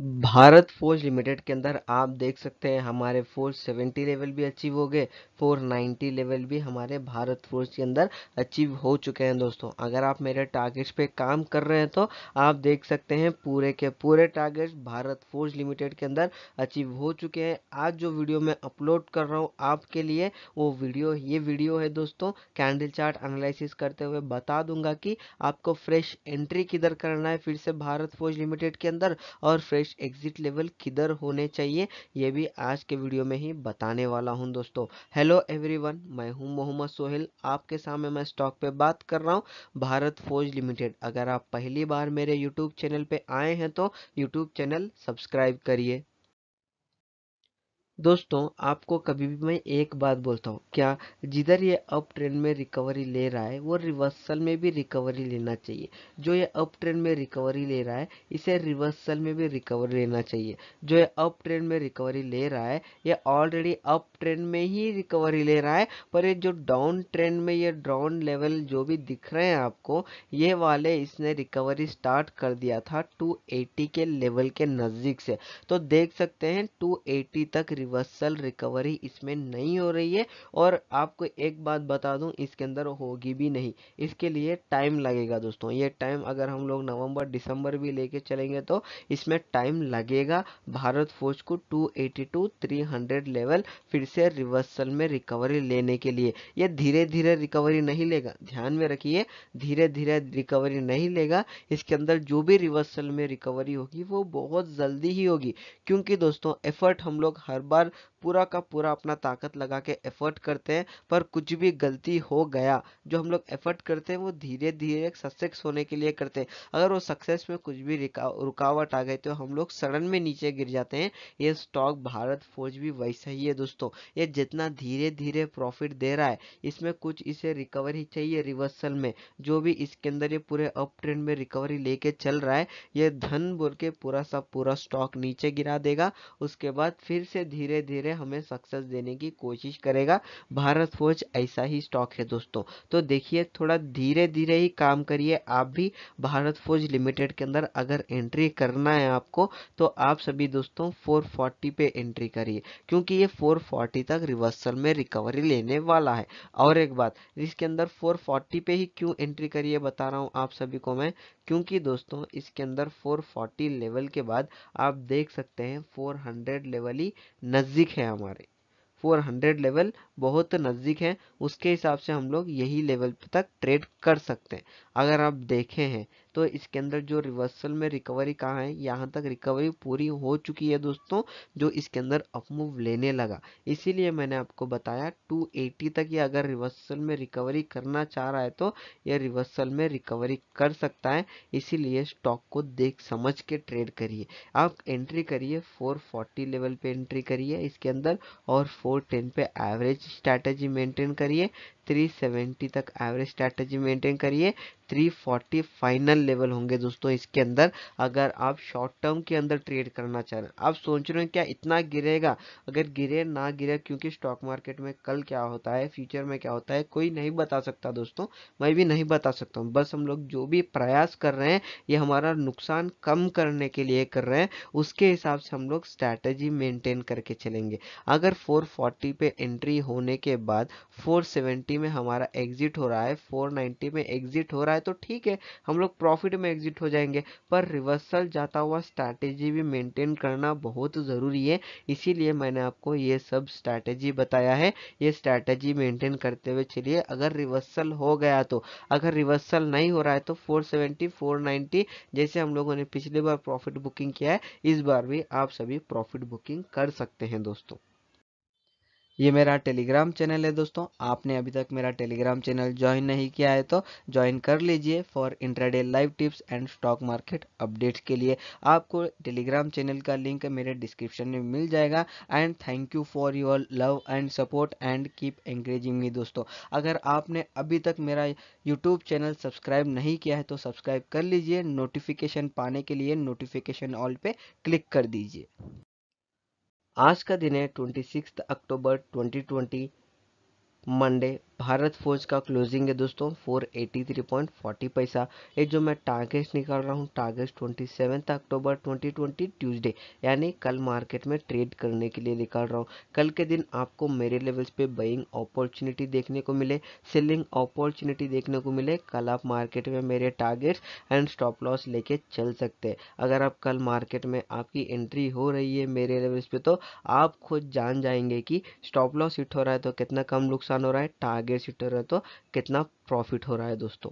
Bharat forge limited के अंदर आप देख सकते हैं हमारे फोर सेवेंटी लेवल भी अचीव हो गए फोर नाइन्टी लेवल भी हमारे भारत फोर्ज के अंदर अचीव हो चुके हैं दोस्तों। अगर आप मेरे टारगेट्स पे काम कर रहे हैं तो आप देख सकते हैं पूरे के पूरे टारगेट्स भारत फोर्ज लिमिटेड के अंदर अचीव हो चुके हैं। आज जो वीडियो मैं अपलोड कर रहा हूँ आपके लिए, वो वीडियो ये वीडियो है दोस्तों कैंडल चार्ट एनालिसिस करते हुए बता दूँगा कि आपको फ्रेश एंट्री किधर करना है फिर से भारत फोर्ज लिमिटेड के अंदर और फ्रेश फ्रेश एग्जिट लेवल किधर होने चाहिए, ये भी आज के वीडियो में ही बताने वाला हूँ दोस्तों। हेलो एवरीवन मैं हूँ मोहम्मद सोहेल। आपके सामने मैं स्टॉक पे बात कर रहा हूँ, भारत फौज लिमिटेड अगर आप पहली बार मेरे यूट्यूब चैनल पर आए हैं तो यूट्यूब चैनल सब्सक्राइब करिए। दोस्तों, आपको कभी भी मैं एक बात बोलता हूँ। क्या जिधर ये अप ट्रेंड में रिकवरी ले रहा है, वो रिवर्सल में भी रिकवरी लेना चाहिए। जो ये अप ट्रेंड में रिकवरी ले रहा है, इसे रिवर्सल में भी रिकवरी लेना चाहिए। जो ये अप ट्रेंड में रिकवरी ले रहा है, ये ऑलरेडी अप ट्रेंड में ही रिकवरी ले रहा है, पर ये जो डाउन ट्रेंड में, ये डाउन लेवल जो भी दिख रहे हैं आपको, ये वाले इसने रिकवरी स्टार्ट कर दिया था टू के लेवल के नज़दीक से। तो देख सकते हैं टू तक रिवर्सल रिकवरी इसमें नहीं हो रही है और आपको एक बात बता दूँ, इसके अंदर होगी भी नहीं। इसके लिए टाइम लगेगा दोस्तों। ये टाइम अगर हम लोग नवंबर, दिसंबर भी लेके चलेंगे तो इसमें टाइम लगेगा। भारत फौज को 282 300 लेवल फिर से रिवर्सल में रिकवरी लेने के लिए। ये धीरे धीरे रिकवरी नहीं लेगा। ध्यान में रखिए धीरे धीरे रिकवरी नहीं लेगा। इसके अंदर जो भी रिवर्सल में रिकवरी होगी, वो बहुत जल्दी ही होगी। क्योंकि दोस्तों, एफर्ट हम लोग हर बार बार पूरा का पूरा अपना ताकत लगा के एफर्ट करते हैं, पर कुछ भी गलती हो गया, जो हम लोग एफर्ट करते हैं, वो धीरे धीरे सक्सेस होने के लिए करते हैं। अगर वो सक्सेस में कुछ भी रुकावट आ गई तो हम लोग सडन में नीचे गिर जाते हैं। ये स्टॉक भारत फौज भी वैसा ही है दोस्तों। ये जितना धीरे धीरे प्रॉफिट दे रहा है, इसमें कुछ इसे रिकवरी चाहिए रिवर्सल में। जो भी इसके अंदर ये पूरे अप ट्रेंड में रिकवरी लेके चल रहा है, ये धन बोल के पूरा सा पूरा स्टॉक नीचे गिरा देगा। उसके बाद फिर से धीरे धीरे हमें सक्सेस देने की कोशिश करेगा। भारत फौज ऐसा ही स्टॉक है दोस्तों। तो देखिए, थोड़ा धीरे धीरे ही काम करिए। आप भी भारत फौज लिमिटेड के अंदर अगर एंट्री करना है आपको तो आप सभी दोस्तों 440 पे एंट्री करिए। क्योंकि ये 440 तक रिवर्सल में रिकवरी लेने वाला है। और एक बात, इसके अंदर 440 पे ही क्यों एंट्री करिए बता रहा हूँ आप सभी को मैं। क्योंकि दोस्तों, इसके अंदर 440 लेवल के बाद आप देख सकते हैं 400 लेवल ही नज़दीक है हमारे। 400 लेवल बहुत नज़दीक है, उसके हिसाब से हम लोग यही लेवल तक ट्रेड कर सकते हैं। अगर आप देखे हैं तो इसके अंदर जो रिवर्सल में रिकवरी कहाँ है, यहाँ तक रिकवरी पूरी हो चुकी है दोस्तों, जो इसके अंदर अपमूव लेने लगा। इसीलिए मैंने आपको बताया 280 तक ये अगर रिवर्सल में रिकवरी करना चाह रहा है तो यह रिवर्सल में रिकवरी कर सकता है। इसीलिए स्टॉक को देख समझ के ट्रेड करिए। आप एंट्री करिए 440 लेवल पे एंट्री करिए इसके अंदर और 410 पे एवरेज स्ट्रैटेजी मेंटेन करिए। 370 तक एवरेज स्ट्रैटेजी मेंटेन करिए। 340 फाइनल लेवल होंगे दोस्तों इसके अंदर। अगर आप शॉर्ट टर्म के अंदर ट्रेड करना चाह रहे हैं, आप सोच रहे हैं क्या इतना गिरेगा? अगर गिरे, ना गिरे, क्योंकि स्टॉक मार्केट में कल क्या होता है फ्यूचर में क्या होता है, कोई नहीं बता सकता दोस्तों। मैं भी नहीं बता सकता हूँ। बस हम लोग जो भी प्रयास कर रहे हैं, ये हमारा नुकसान कम करने के लिए कर रहे हैं। उसके हिसाब से हम लोग स्ट्रैटेजी मेंटेन करके चलेंगे। अगर 440 पे एंट्री होने के बाद 470 में हमारा एग्जिट हो रहा है 490 में एग्जिट हो रहा है तो ठीक है, हम लोग प्रॉफिट में एग्जिट हो जाएँगे, पर रिवर्सल जाता हुआ स्ट्रैटेजी भी मेंटेन करना बहुत ज़रूरी है, इसीलिए मैंने आपको ये सब स्ट्रैटेजी बताया है, ये स्ट्रैटेजी मेंटेन करते हुए चलिए, अगर रिवर्सल हो गया तो अगर रिवर्सल नहीं हो रहा है तो 470 490 जैसे हम लोगों ने पिछली बार प्रॉफिट बुकिंग किया है, इस बार भी आप सभी प्रॉफिट बुकिंग कर सकते हैं दोस्तों। ये मेरा टेलीग्राम चैनल है दोस्तों। आपने अभी तक मेरा टेलीग्राम चैनल ज्वाइन नहीं किया है तो ज्वाइन कर लीजिए for intraday live tips and stock market updates के लिए। आपको टेलीग्राम चैनल का लिंक मेरे डिस्क्रिप्शन में मिल जाएगा। And thank you for your love and support and keep encouraging me दोस्तों। अगर आपने अभी तक मेरा यूट्यूब चैनल सब्सक्राइब नहीं किया है तो सब्सक्राइब कर लीजिए। नोटिफिकेशन पाने के लिए नोटिफिकेशन ऑल पे क्लिक कर दीजिए। आज का दिन है twenty six October 2020 Monday Bharat Forge का क्लोजिंग है दोस्तों 483.40 पैसा। ये जो मैं टारगेट निकाल रहा हूँ टारगेट ट्वेंटी अक्टूबर 2020 ट्यूसडे यानी कल मार्केट में ट्रेड करने के लिए निकाल रहा हूँ। कल के दिन आपको मेरे लेवल्स पे बाइंग अपॉर्चुनिटी देखने को मिले सेलिंग अपॉर्चुनिटी देखने को मिले। कल आप मार्केट में मेरे टारगेट्स एंड स्टॉप लॉस लेके चल सकते हैं। अगर आप कल मार्केट में आपकी एंट्री हो रही है मेरे लेवल्स पे तो आप खुद जान जाएँगे कि स्टॉप लॉस हिट हो रहा है तो कितना कम नुकसान हो रहा है। टारगेट हो रहा है तो कितना प्रॉफिट हो रहा है दोस्तों?